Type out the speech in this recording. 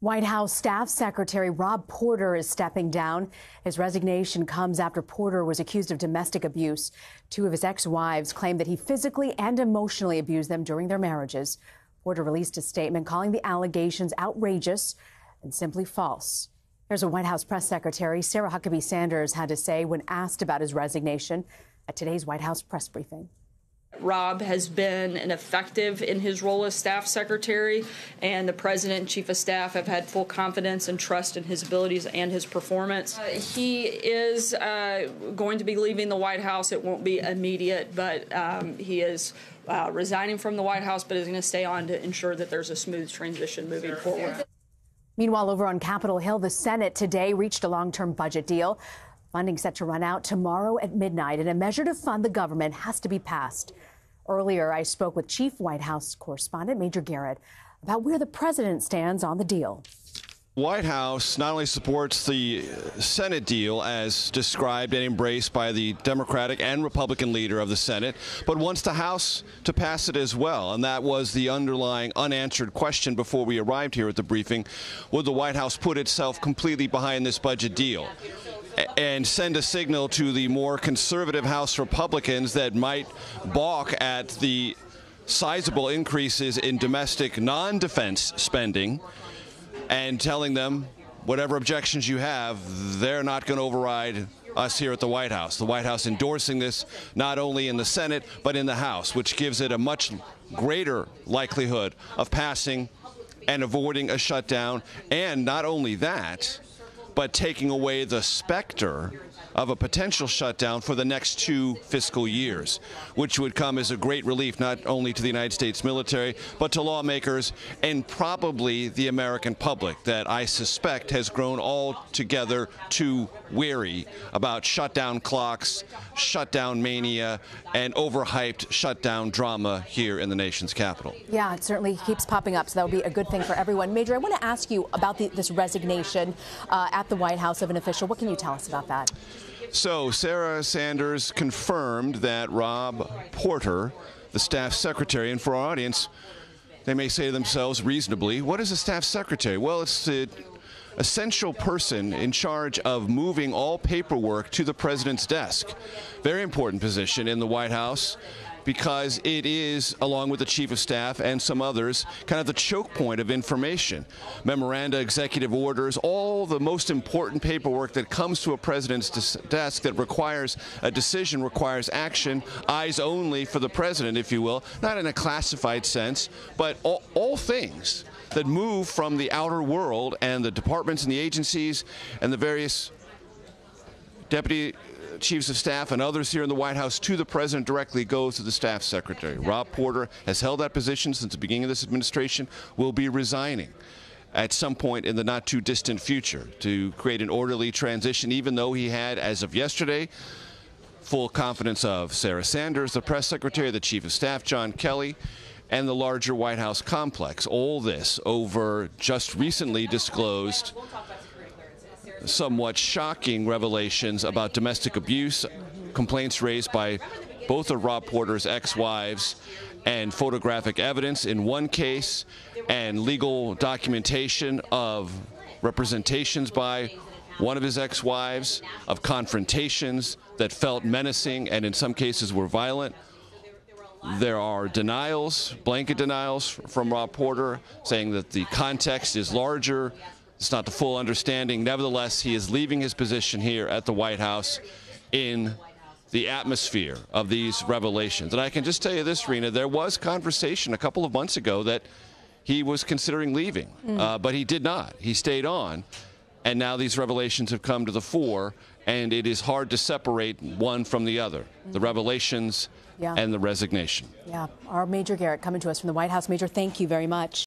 White House Staff Secretary Rob Porter is stepping down. His resignation comes after Porter was accused of domestic abuse. Two of his ex wives claim that he physically and emotionally abused them during their marriages. Porter released a statement calling the allegations outrageous and simply false. Here's what White House Press Secretary Sarah Huckabee Sanders had to say when asked about his resignation at today's White House press briefing. Rob has been an effective in his role as staff secretary, and the president and chief of staff have had full confidence and trust in his abilities and his performance. Uh, he is uh, going to be leaving the White House. It won't be immediate, but um, he is uh, resigning from the White House, but is going to stay on to ensure that there's a smooth transition moving forward. Meanwhile, over on Capitol Hill, the Senate today reached a long term budget deal. Funding set to run out tomorrow at midnight, and a measure to fund the government has to be passed. Earlier, I spoke with Chief White House correspondent Major Garrett about where the president stands on the deal. White House not only supports the uh, Senate deal as described and embraced by the Democratic and Republican leader of the Senate, but wants the House to pass it as well. And that was the underlying unanswered question before we arrived here at the briefing. Would the White House put itself completely behind this budget deal? And send a signal to the more conservative House Republicans that might balk at the sizable increases in domestic non defense spending and telling them whatever objections you have, they're not going to override us here at the White House. The White House endorsing this not only in the Senate, but in the House, which gives it a much greater likelihood of passing and avoiding a shutdown. And not only that, but taking away the specter of a potential shutdown for the next two fiscal years, which would come as a great relief not only to the United States military, but to lawmakers and probably the American public that I suspect has grown altogether too weary about shutdown clocks, shutdown mania, and overhyped shutdown drama here in the nation's capital. Yeah, it certainly keeps popping up, so that would be a good thing for everyone. Major, I want to ask you about the, this resignation uh, at the White House of an official. What can you tell us about that? So, Sarah Sanders confirmed that Rob Porter, the staff secretary, and for our audience, they may say to themselves reasonably, what is a staff secretary? Well, it's the essential person in charge of moving all paperwork to the president's desk. Very important position in the White House because it is, along with the chief of staff and some others, kind of the choke point of information. Memoranda, executive orders, all the most important paperwork that comes to a president's desk that requires a decision, requires action, eyes only for the president, if you will, not in a classified sense, but all, all things that move from the outer world and the departments and the agencies and the various deputy chiefs of staff and others here in the White House to the president directly goes to the staff secretary. Rob Porter has held that position since the beginning of this administration, will be resigning at some point in the not too distant future to create an orderly transition, even though he had, as of yesterday, full confidence of Sarah Sanders, the press secretary, the chief of staff, John Kelly, and the larger White House complex. All this over just recently disclosed somewhat shocking revelations about domestic abuse, complaints raised by both of Rob Porter's ex-wives, and photographic evidence in one case, and legal documentation of representations by one of his ex-wives of confrontations that felt menacing and in some cases were violent. There are denials, blanket denials from Rob Porter, saying that the context is larger it's not the full understanding. Nevertheless, he is leaving his position here at the White House in the atmosphere of these revelations. And I can just tell you this, Rena, there was conversation a couple of months ago that he was considering leaving, mm. uh, but he did not. He stayed on. And now these revelations have come to the fore, and it is hard to separate one from the other mm. the revelations yeah. and the resignation. Yeah. Our Major Garrett coming to us from the White House. Major, thank you very much.